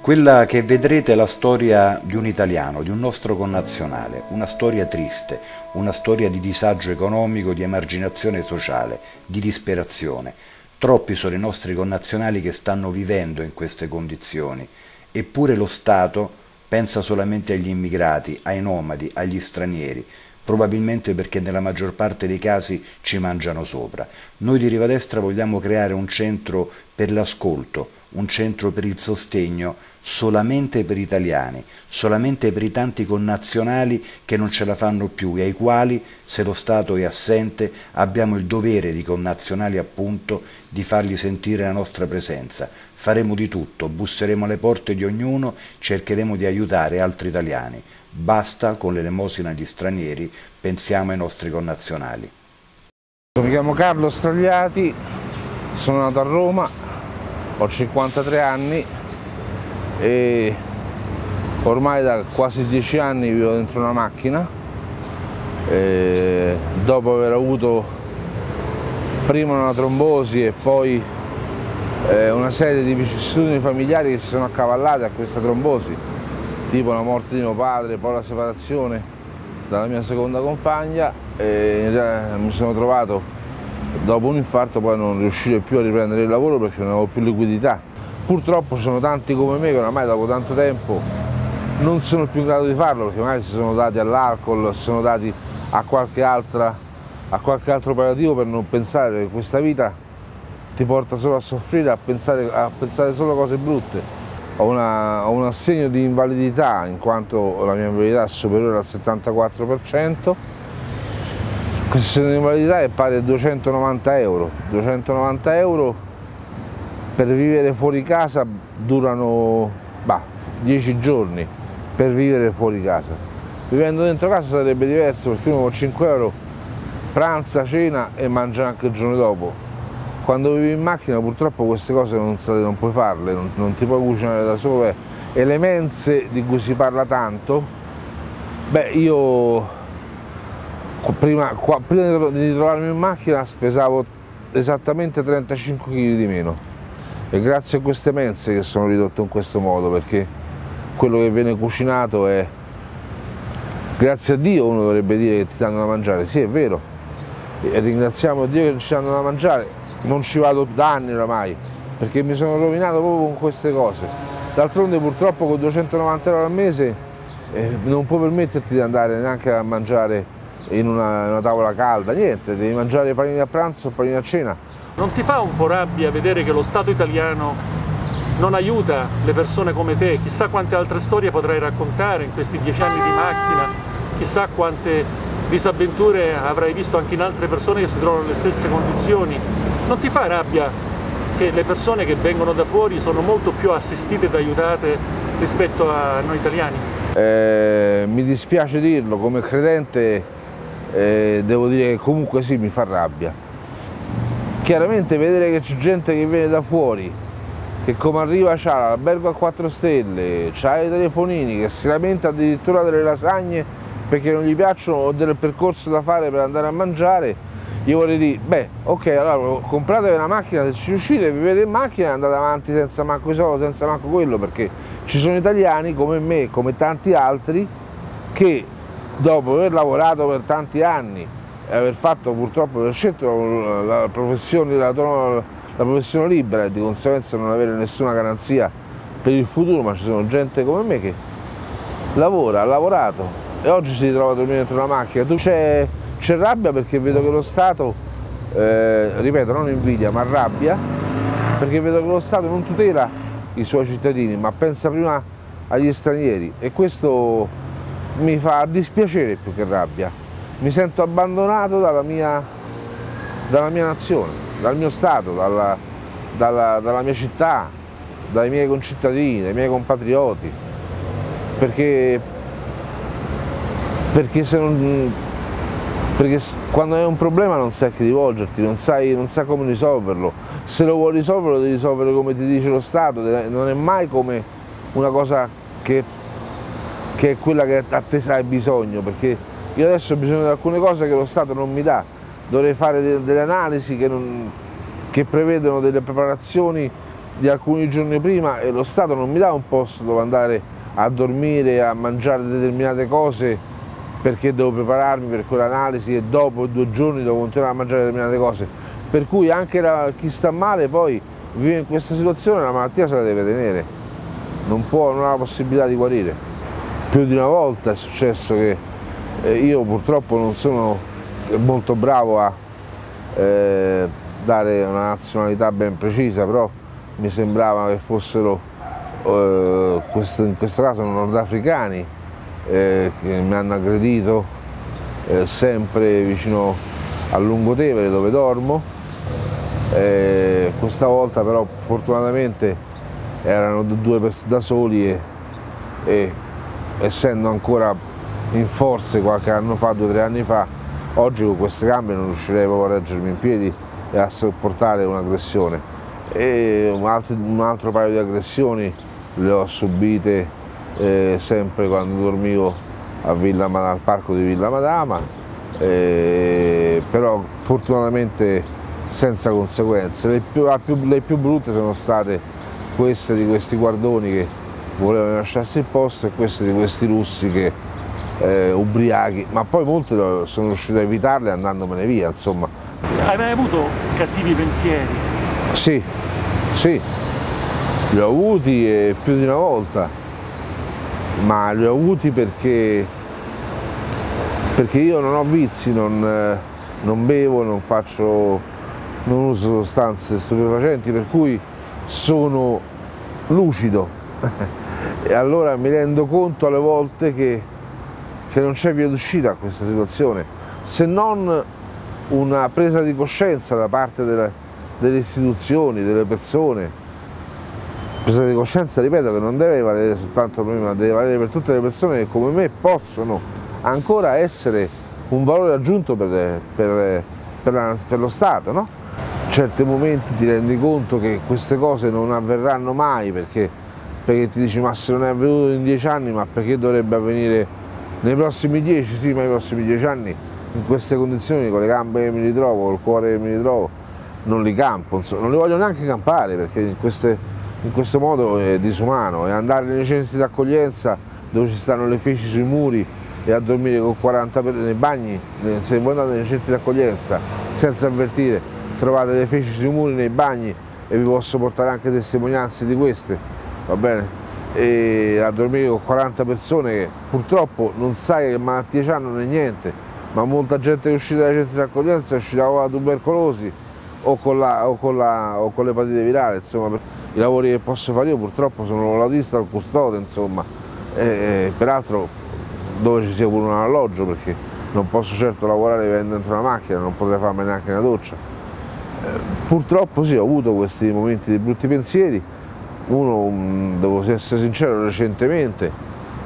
Quella che vedrete è la storia di un italiano, di un nostro connazionale, una storia triste, una storia di disagio economico, di emarginazione sociale, di disperazione. Troppi sono i nostri connazionali che stanno vivendo in queste condizioni, eppure lo Stato pensa solamente agli immigrati, ai nomadi, agli stranieri, probabilmente perché nella maggior parte dei casi ci mangiano sopra. Noi di Rivadestra vogliamo creare un centro per l'ascolto, un centro per il sostegno solamente per italiani, solamente per i tanti connazionali che non ce la fanno più e ai quali, se lo Stato è assente, abbiamo il dovere di connazionali appunto di fargli sentire la nostra presenza. Faremo di tutto, busseremo alle porte di ognuno, cercheremo di aiutare altri italiani. Basta con l'elemosina agli stranieri, pensiamo ai nostri connazionali. Mi chiamo Carlo Stragliati, sono nato a Roma, ho 53 anni e ormai da quasi 10 anni vivo dentro una macchina. Dopo aver avuto prima una trombosi e poi eh, una serie di vicissitudini familiari che si sono accavallate a questa trombosi tipo la morte di mio padre, poi la separazione dalla mia seconda compagna e mi sono trovato dopo un infarto poi non riuscire più a riprendere il lavoro perché non avevo più liquidità. Purtroppo ci sono tanti come me che oramai dopo tanto tempo non sono più in grado di farlo perché magari si sono dati all'alcol, si sono dati a qualche, altra, a qualche altro operativo per non pensare che questa vita ti porta solo a soffrire, a pensare, a pensare solo cose brutte ho, una, ho, un assegno di invalidità in quanto la mia invalidità è superiore al 74%. Questo assegno di invalidità è pari a 290 euro. 290 euro per vivere fuori casa durano bah, 10 giorni per vivere fuori casa. Vivendo dentro casa sarebbe diverso perché uno con 5 euro pranza, cena e mangia anche il giorno dopo quando vivi in macchina purtroppo queste cose non, non puoi farle, non, non, ti puoi cucinare da solo e le mense di cui si parla tanto, beh io prima, qua, prima di trovarmi in macchina pesavo esattamente 35 kg di meno. E grazie a queste mense che sono ridotto in questo modo perché quello che viene cucinato è grazie a Dio uno dovrebbe dire che ti danno da mangiare, sì è vero. E ringraziamo Dio che ci danno da mangiare. Non ci vado da anni oramai, perché mi sono rovinato proprio con queste cose. D'altronde purtroppo con 290 euro al mese eh, non puoi permetterti di andare neanche a mangiare in una, in una, tavola calda, niente, devi mangiare panini a pranzo o panini a cena. Non ti fa un po' rabbia vedere che lo Stato italiano non aiuta le persone come te? Chissà quante altre storie potrai raccontare in questi dieci anni di macchina, chissà quante disavventure avrai visto anche in altre persone che si trovano nelle stesse condizioni. Non ti fa rabbia che le persone che vengono da fuori sono molto più assistite ed aiutate rispetto a noi italiani? Eh, mi dispiace dirlo, come credente eh, devo dire che comunque sì, mi fa rabbia. Chiaramente vedere che c'è gente che viene da fuori, che come arriva c'ha l'albergo a 4 stelle, c'ha i telefonini, che si lamenta addirittura delle lasagne perché non gli piacciono o del percorso da fare per andare a mangiare, io vorrei dire, beh, ok, allora compratevi una macchina, se ci riuscite, vivete in macchina e andate avanti senza manco i soldi, senza manco quello, perché ci sono italiani come me, come tanti altri, che dopo aver lavorato per tanti anni e aver fatto purtroppo, aver scelto la professione, la, la professione libera e di conseguenza non avere nessuna garanzia per il futuro, ma ci sono gente come me che lavora, ha lavorato e oggi si ritrova a dormire dentro una macchina. Tu c'è rabbia perché vedo che lo Stato, eh, ripeto, non invidia, ma rabbia, perché vedo che lo Stato non tutela i suoi cittadini, ma pensa prima agli stranieri e questo mi fa dispiacere più che rabbia. Mi sento abbandonato dalla mia, dalla mia nazione, dal mio Stato, dalla, dalla, dalla mia città, dai miei concittadini, dai miei compatrioti, perché, perché se non, perché quando hai un problema non sai a chi rivolgerti, non sai, non sai come risolverlo, se lo vuoi risolvere lo devi risolvere come ti dice lo Stato, non è mai come una cosa che, che è quella che a te hai bisogno, perché io adesso ho bisogno di alcune cose che lo Stato non mi dà, dovrei fare delle analisi che, non, che prevedono delle preparazioni di alcuni giorni prima e lo Stato non mi dà un posto dove andare a dormire, a mangiare determinate cose perché devo prepararmi per quell'analisi e dopo due giorni devo continuare a mangiare determinate cose. Per cui anche la, chi sta male poi vive in questa situazione, la malattia se la deve tenere, non, può, non ha la possibilità di guarire. Più di una volta è successo che eh, io purtroppo non sono molto bravo a eh, dare una nazionalità ben precisa, però mi sembrava che fossero, eh, questo, in questo caso, nordafricani eh, che mi hanno aggredito eh, sempre vicino a Lungotevere dove dormo. Eh, questa volta però fortunatamente erano due da soli e, e essendo ancora in forze qualche anno fa, due o tre anni fa, oggi con queste gambe non riuscirei proprio a reggermi in piedi e a sopportare un'aggressione e un altro, un altro, paio di aggressioni le ho subite eh, sempre quando dormivo Villa, al parco di Villa Madama, eh, però fortunatamente senza conseguenze. Le più, le più, brutte sono state queste di questi guardoni che volevano lasciarsi il posto e queste di questi russi che eh, ubriachi, ma poi molti sono riusciti a evitarle andandomene via, insomma. Hai mai avuto cattivi pensieri? Sì, sì, li ho avuti e più di una volta, ma li ho avuti perché, perché io non ho vizi, non, non bevo, non faccio, non uso sostanze stupefacenti, per cui sono lucido e allora mi rendo conto alle volte che, che non c'è via d'uscita a questa situazione, se non una presa di coscienza da parte della, delle istituzioni, delle persone. Presa di coscienza, ripeto, che non deve valere soltanto per me, ma deve valere per tutte le persone che come me possono ancora essere un valore aggiunto per, per, per, la, per lo Stato. No? In certi momenti ti rendi conto che queste cose non avverranno mai perché, perché ti dici ma se non è avvenuto in dieci anni ma perché dovrebbe avvenire nei prossimi dieci? Sì, ma nei prossimi dieci anni in queste condizioni, con le gambe che mi ritrovo, col cuore che mi ritrovo, non li campo, insomma, non li voglio neanche campare perché in, queste, in questo modo è disumano e andare nei centri d'accoglienza dove ci stanno le feci sui muri e a dormire con 40 persone nei bagni, se voi andate nei centri d'accoglienza senza avvertire trovate le feci sui muri nei bagni e vi posso portare anche testimonianze di queste, va bene? E a dormire con 40 persone che purtroppo non sai che malattie hanno né niente, ma molta gente che è uscita dai centri d'accoglienza è uscita con la tubercolosi, o con, la, o con, la, o con l'epatite virale, insomma, i lavori che posso fare io purtroppo sono l'autista o il custode, insomma, e, e, peraltro dove ci sia pure un alloggio perché non posso certo lavorare vivendo dentro una macchina, non potrei farmi neanche una doccia. Eh, purtroppo sì, ho avuto questi momenti di brutti pensieri, uno, devo essere sincero, recentemente,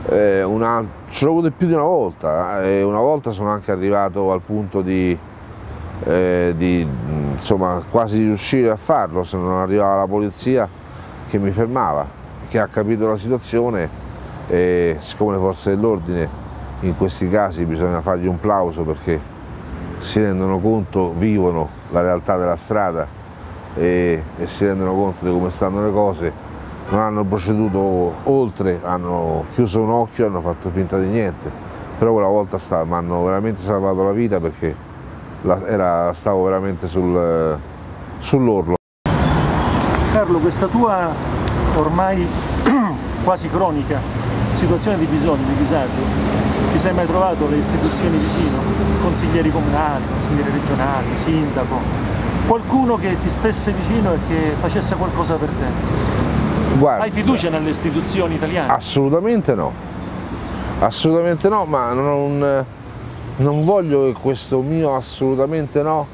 eh, una, ce l'ho avuto più di una volta eh, e una volta sono anche arrivato al punto di, eh, di insomma, quasi riuscire a farlo se non arrivava la polizia che mi fermava, che ha capito la situazione e siccome le forze dell'ordine in questi casi bisogna fargli un plauso perché si rendono conto, vivono la realtà della strada e, e si rendono conto di come stanno le cose, non hanno proceduto oltre, hanno chiuso un occhio e hanno fatto finta di niente, però quella volta mi hanno veramente salvato la vita perché era, stavo veramente sul, sull'orlo. Carlo, questa tua ormai quasi cronica situazione di bisogno, di disagio, ti sei mai trovato le istituzioni vicino? Consiglieri comunali, consiglieri regionali, sindaco, qualcuno che ti stesse vicino e che facesse qualcosa per te? Guarda, Hai fiducia nelle istituzioni italiane? Assolutamente no, assolutamente no, ma non, non voglio che questo mio assolutamente no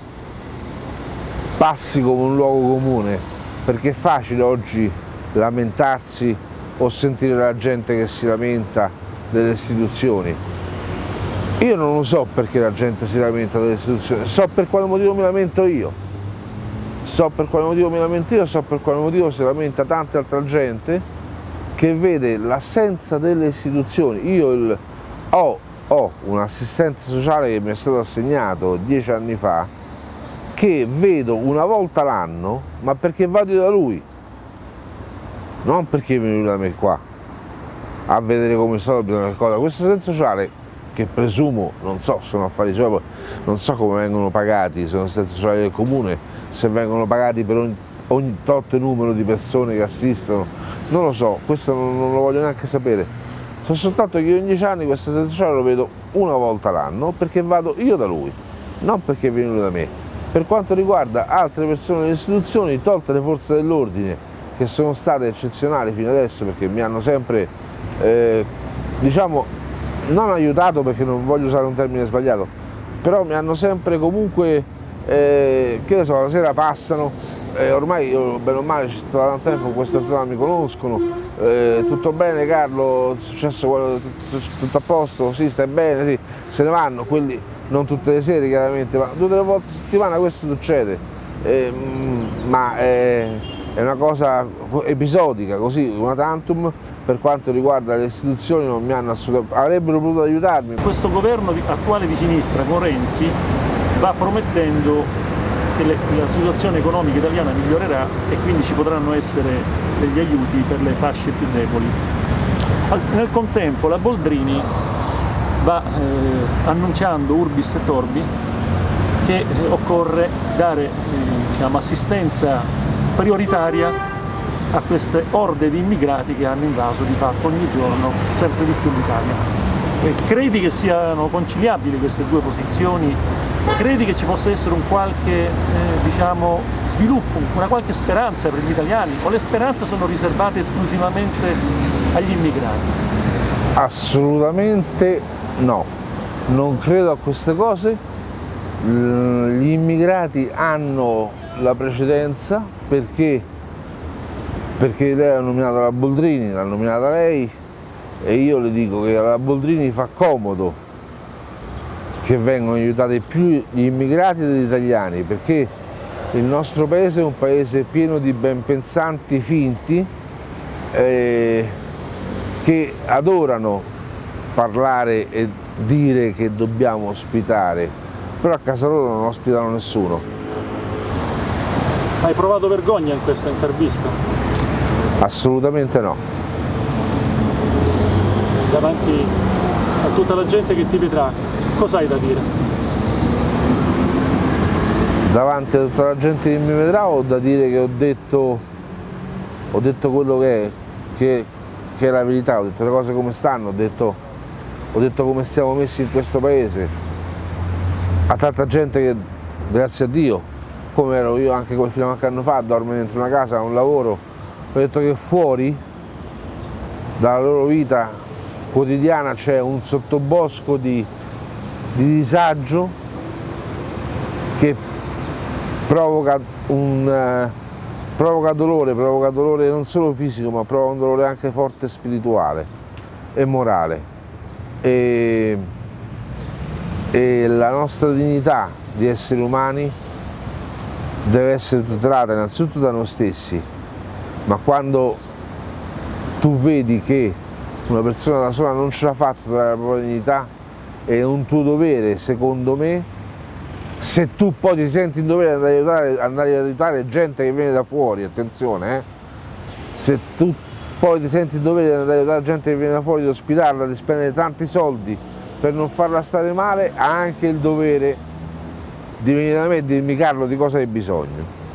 passi come un luogo comune, perché è facile oggi lamentarsi o sentire la gente che si lamenta delle istituzioni. Io non lo so perché la gente si lamenta delle istituzioni, so per quale motivo mi lamento io. So per quale motivo mi lamento io, so per quale motivo si lamenta tanta altra gente che vede l'assenza delle istituzioni. Io il, ho ho un assistente sociale che mi è stato assegnato dieci anni fa che vedo una volta l'anno, ma perché vado da lui. non perché viene da me qua a vedere come sto bisogna cosa. Questo senso sociale che presumo, non so, sono affari suoi, non so come vengono pagati, sono senso sociale del comune, se vengono pagati per ogni, ogni tot numero di persone che assistono, non lo so, questo non, non lo voglio neanche sapere. So soltanto che io ogni dieci anni questo senso sociale lo vedo una volta l'anno perché vado io da lui, non perché è venuto da me. Per quanto riguarda altre persone delle istituzioni, tolte le forze dell'ordine, che sono state eccezionali fino adesso perché mi hanno sempre eh, diciamo non aiutato perché non voglio usare un termine sbagliato, però mi hanno sempre comunque, eh, che ne so, la sera passano, eh, ormai io bene o male ci sto da tanto tempo in questa zona, mi conoscono, eh, tutto bene Carlo, è successo tutto a posto, sì stai bene, sì, se ne vanno, quelli non tutte le sere chiaramente, ma due o tre volte a settimana questo succede, eh, ma è una cosa episodica, così, una tantum, per quanto riguarda le istituzioni non mi hanno assolutamente, avrebbero potuto aiutarmi. Questo governo attuale di sinistra con Renzi va promettendo che le, la situazione economica italiana migliorerà e quindi ci potranno essere degli aiuti per le fasce più deboli. Nel contempo la Boldrini va eh, annunciando Urbis e Torbi che eh, occorre dare eh, diciamo, assistenza prioritaria a queste orde di immigrati che hanno invaso di fatto ogni giorno sempre di più l'Italia. Credi che siano conciliabili queste due posizioni? Credi che ci possa essere un qualche eh, diciamo, sviluppo, una qualche speranza per gli italiani o le speranze sono riservate esclusivamente agli immigrati? Assolutamente no, non credo a queste cose, gli immigrati hanno la precedenza perché perché lei ha nominato la Boldrini, l'ha nominata lei e io le dico che alla Boldrini fa comodo che vengano aiutati più gli immigrati degli italiani perché il nostro paese è un paese pieno di ben pensanti finti eh, che adorano parlare e dire che dobbiamo ospitare, però a casa loro non ospitano nessuno. Hai provato vergogna in questa intervista? Assolutamente no. Davanti a tutta la gente che ti vedrà, cosa hai da dire? Davanti a tutta la gente che mi vedrà ho da dire che ho detto, ho detto quello che è, che, che, è la verità, ho detto le cose come stanno, ho detto, ho detto come siamo messi in questo paese. A tanta gente che, grazie a Dio, come ero io anche fino a qualche anno fa, dorme dentro una casa, un lavoro, ho detto che fuori dalla loro vita quotidiana c'è un sottobosco di, di disagio che provoca, un, eh, provoca dolore, provoca dolore non solo fisico ma provoca un dolore anche forte spirituale e morale. E, e la nostra dignità di esseri umani deve essere tutelata innanzitutto da noi stessi ma quando tu vedi che una persona da sola non ce l'ha fatta dalla propria dignità è un tuo dovere, secondo me, se tu poi ti senti in dovere di aiutare, andare ad aiutare gente che viene da fuori, attenzione, eh? se tu poi ti senti in dovere di andare ad aiutare gente che viene da fuori, di ospitarla, di spendere tanti soldi per non farla stare male, ha anche il dovere di venire da me e dirmi Carlo di cosa hai bisogno.